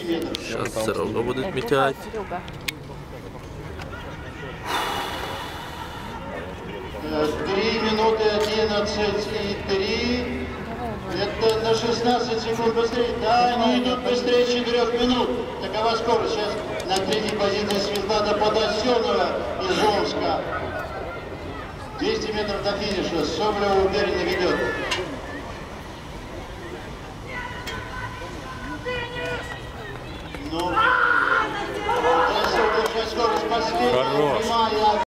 Сейчас все равно будут метать. 3 минуты 11 и 3. Это на 16 секунд быстрее. Да, они идут быстрее 4 минут. Такова скорость. Сейчас на третьей позиции Светлана Подосенова из Омска. 200 метров до финиша. Соболева уверенно ведет. Хорош. прямая.